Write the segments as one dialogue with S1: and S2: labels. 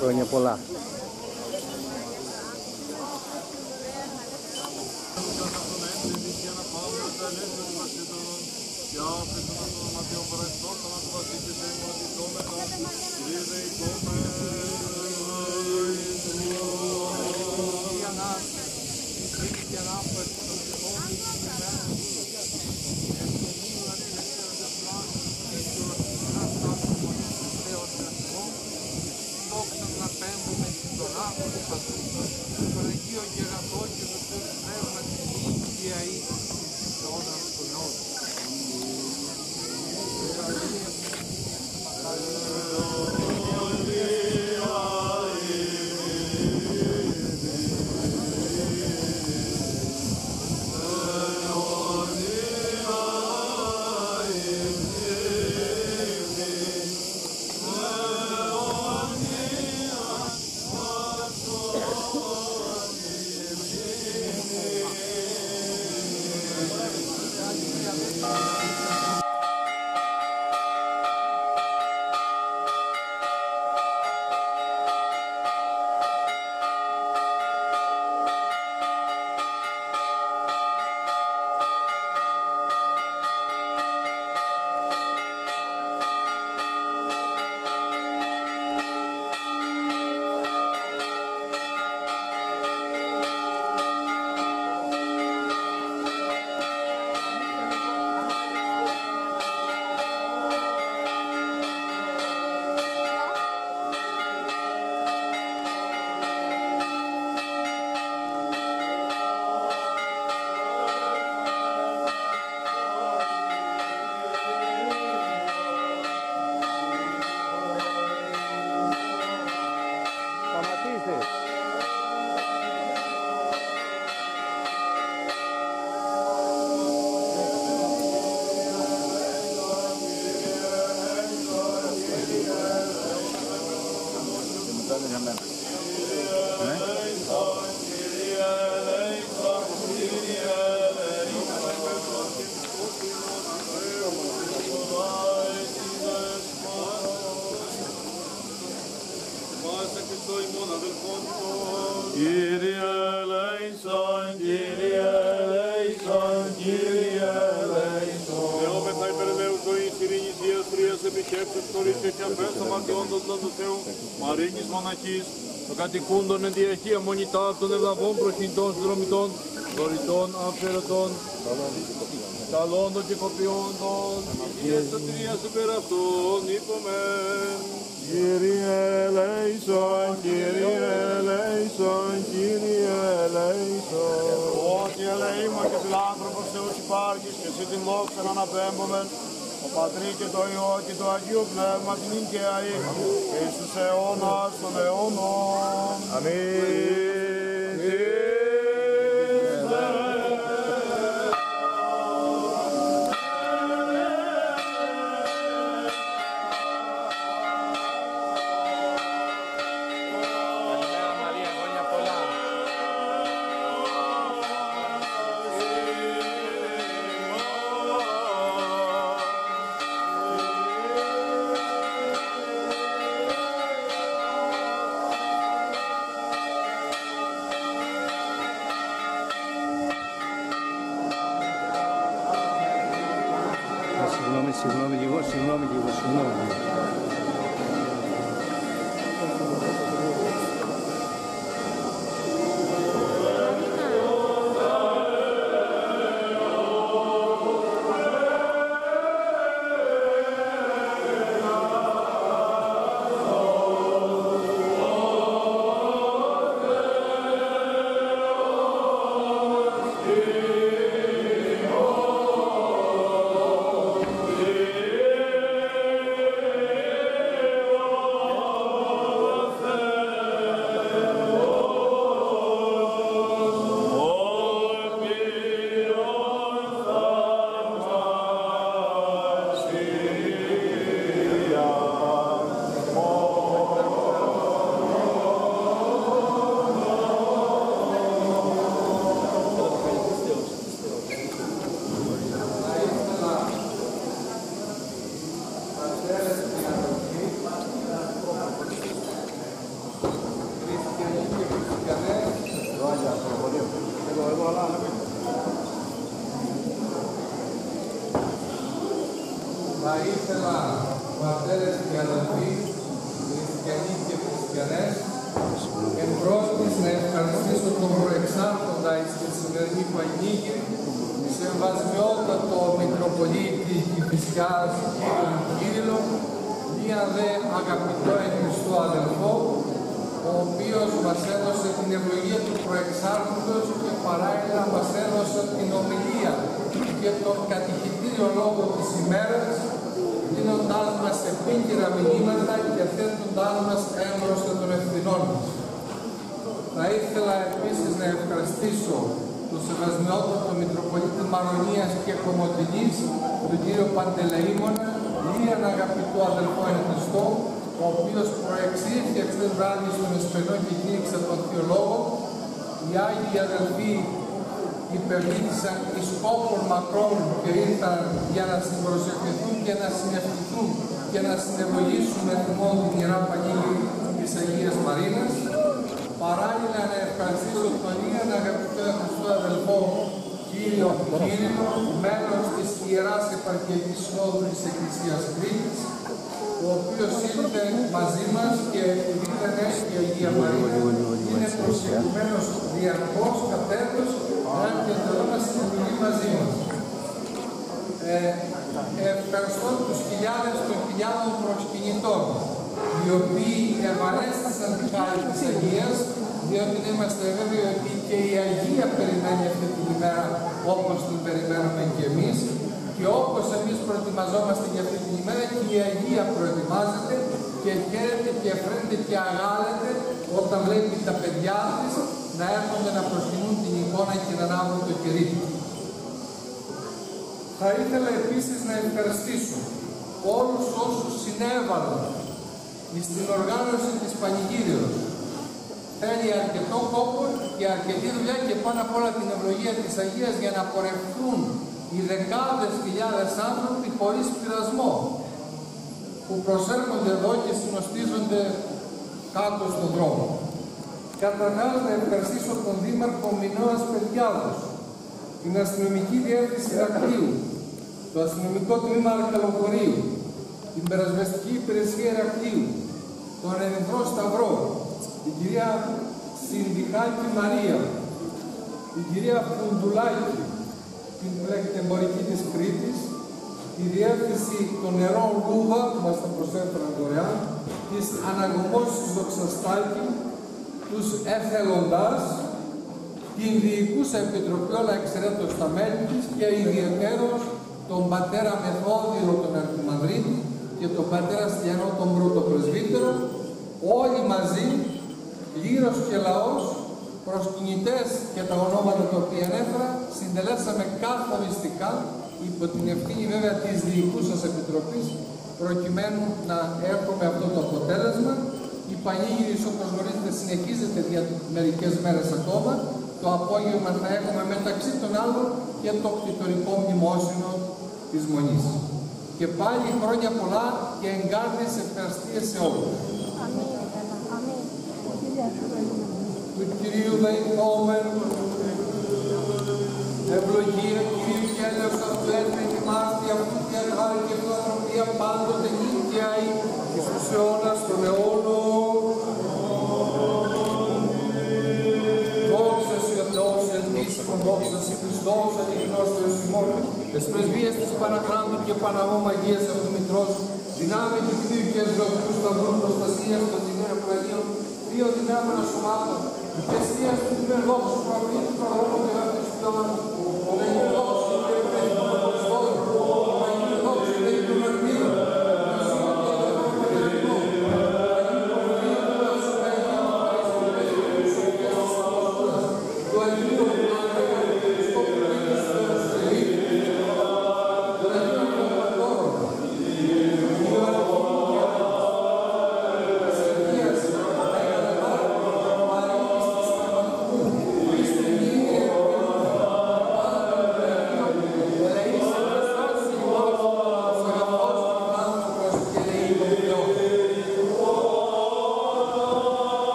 S1: Χρόνια πολλά.
S2: Obrigado. Και απέστο αμαρτιόντος των του Θεού, Μαρίνης μοναχής, το κατοικούντον εν διαχεία μονητάς των ευλαβών προχυντών συνδρομητών, δωρητών, αφαιρωτών, καλόντων και κοπιόντων, υγείας σωτηρίας υπέρ αυτών, είπομεν.
S3: Κύριε ελέησον, Κύριε ελέησον, Κύριε ελέησον.
S2: Ότι ελεήμα και φιλάνθρωπος Θεός υπάρχεις και εσύ την δόξα να αναπέμπομεν, το Πατρί και το Υιό και το Αγίο Πνεύμα την ίν και αή, και εις τους αιώνας των αιώνων.
S3: Αμήν.
S1: vuol suo nome, di
S3: vuol.
S1: Θα ήθελα πατέρες και αδελφοί, χριστιανοί και χριστιανές, εν πρώτης να ευχαριστήσω τον προεξάρχοντα εις τη σημερινή πανήγυρη, σεβασμιότατο Μητροπολίτη Κηφισιάς κύριο Κύριλο, μία δε αγαπητό εν Χριστώ αδελφό, ο οποίος μας έδωσε την ευλογία του προεξάρχοντος και παράλληλα μας έδωσε την ομιλία και τον κατηχητήριο λόγο της ημέρας, δίνοντάς μας επίκυρα μηνύματα και θέτοντάς μας έμπροστα των ευθυνών μας. Θα ήθελα επίσης να ευχαριστήσω τον σεβασμιότατο Μητροπολίτη Μαρονίας και Κομωτινής, τον κύριο Παντελεήμονα, λίγαν αγαπητό αδελφό εν Χριστώ, ο οποίος προεξήρχε χθες βράδυ στον Εσπενό και κήρυξε τον Θεολόγο. Οι Άγιοι αδελφοί υπερλήθησαν εις κόπων μακρόν και ήρθαν για να συμπροσευχηθούν και να συνευτηθούν και να συνευλογήσουν με θυμόν την Ιερά Πανήγυρη της Αγίας Μαρίνας. Παράλληλα να ευχαριστήσω τον Ιαν αγαπητό Χριστό αδελφό κύριο Κύριο, μέλος της Ιεράς Επαρχιακής Συνόδου της Εκκλησίας Κρήτης, ο οποίος ήρθε μαζί μας και δίθεν έχει η Αγία Μαρία, είναι προσκεκριμένος διαρκώς κατέρτος, αν και θέλω να συνεχίσει μαζί μας. Ε, ευχαριστώ τους χιλιάδες των χιλιάδων προσκυνητών, οι οποίοι ευαρέστησαν τη χάρη της Αγίας, διότι είμαστε βέβαιοι ότι και η Αγία περιμένει αυτή την ημέρα όπως την περιμένουμε και εμείς και όπως εμείς προετοιμαζόμαστε για αυτή την ημέρα και η Αγία προετοιμάζεται και χαίρεται και φρένεται και αγάλεται όταν βλέπει τα παιδιά της να έρχονται να προσκυνούν την εικόνα και να ανάβουν το κερί Θα ήθελα επίσης να ευχαριστήσω όλους όσους συνέβαλαν στην οργάνωση της Πανηγύριος. Θέλει αρκετό κόπο και αρκετή δουλειά και πάνω απ' όλα την ευλογία της Αγίας για να πορευτούν οι δεκάδες χιλιάδες άνθρωποι χωρίς πειρασμό που προσέρχονται εδώ και συνοστίζονται κάτω στον δρόμο. Καταρχάς να ευχαριστήσω τον Δήμαρχο Μινώας Παιδιάδος, την αστυνομική διεύθυνση Ηρακλείου, το αστυνομικό τμήμα Αρκαλοφορείου, την περασβεστική υπηρεσία Ηρακλείου, τον Ερυθρό Σταυρό, την κυρία Συνδικάκη Μαρία, την κυρία Φουντουλάκη, την εμπορική της Κρήτης, τη διεύθυνση των νερών Λούβα που μας τα προσέφεραν δωρεάν, της αναγωμώσης Δοξαστάκη, τους εθελοντάς, την Διοικούσα Επιτροπή όλα εξαιρέτως στα μέλη της και ιδιαίτερος τον πατέρα Μεθόδιο τον Αρχιμανδρίτης και τον πατέρα Στιανό τον πρώτο πρεσβύτερο, όλοι μαζί, γύρος και λαός, προσκυνητές και τα ονόματα τα οποία ανέφερα, συντελέσαμε καθοριστικά υπό την ευθύνη βέβαια της Διοικούσας Επιτροπής προκειμένου να έχουμε αυτό το αποτέλεσμα. Η Πανήγυρης όπως γνωρίζετε συνεχίζεται για μερικές μέρες ακόμα. Το απόγευμα θα έχουμε μεταξύ των άλλων και το κτητορικό μνημόσυνο της Μονής. Και πάλι χρόνια πολλά και εγκάρδιες ευχαριστίες σε όλους. Του Κυρίου δεηθόμεν, ευλογία Κυρίου και έλεος αυτού έρθει ετοιμάστη αυτού και αγάρη και φιλανθρωπία πάντοτε νίκαια εις τους αιώνας των αιώνων. Δόξα σε Χριστός, αληθινός Θεός ημών, τις πρεσβείες της Παναχράντου και Παναγώ Μαγείας αυτού Μητρός, δυνάμει του Κυρίου και Ζωγικού Σταυρού, προστασίας των Τιμίων Πλαγίων, δύο δυνάμενα σωμάτων, και εστίας του Τιμίων Δόξου, προαπλήτου του Αγώνου και Γάπτης του Ταμάνου, ο Λέγει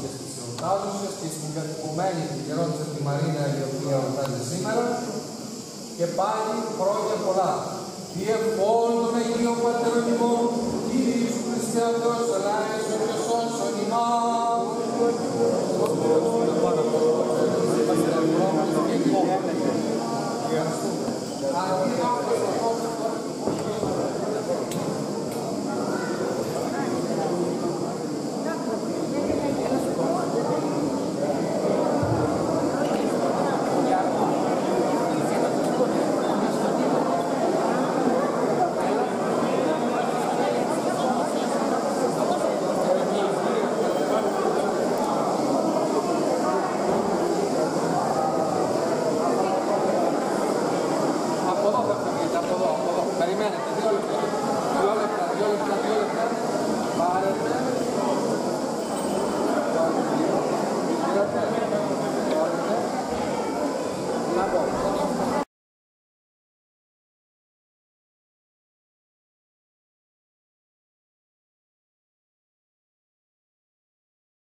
S1: και στις εορτάζουσες, στις κουμπένι την Μαρίνα η οποία εορτάζει σήμερα και πάλι χρόνια πολλά. Τι ευχών των Αγίων Πατέρων Τι Κύριε Ιησού ο Ιωσόν,